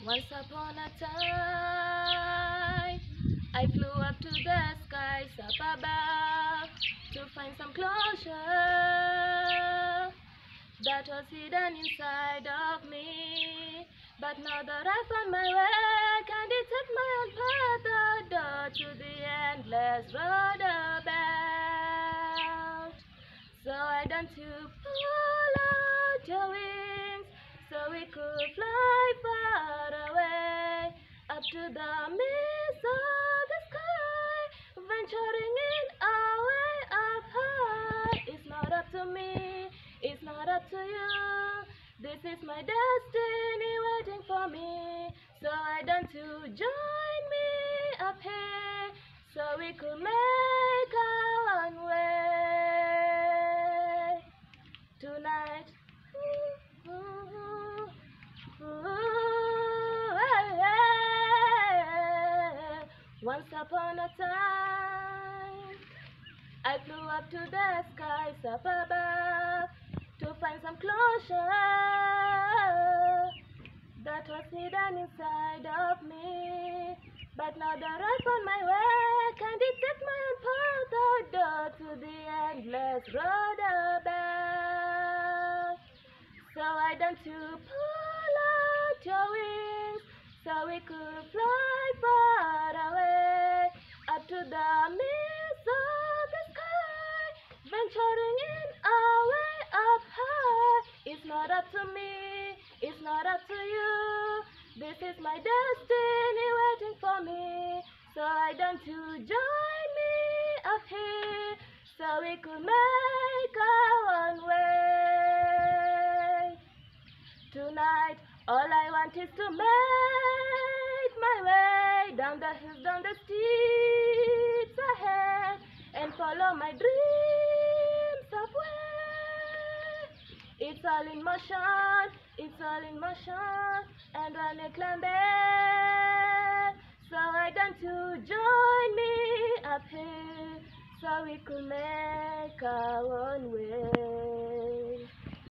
Once upon a time, I flew up to the skies up above to find some closure that was hidden inside of me. But now that I found my way, can detect my own path, the door to the endless road about. So I done to the midst of the sky, venturing in our way up high. It's not up to me, it's not up to you. This is my destiny waiting for me. So I done to join me up here so we could make Once upon a time, I flew up to the skies up above to find some closure that was hidden inside of me. But now that I found my way, can detect my own path, door to the endless road about. So I done to pull out your wings, so we could fly far to the midst of the sky, venturing in our way up high. It's not up to me, it's not up to you. This is my destiny waiting for me. So I done to join me up here, so we could make our own way. Tonight, all I want is to make my way down the hills, down the streets ahead, and follow my dreams of way. It's all in motion, it's all in motion, and you climb there, so I done to join me up here, so we could make our own way.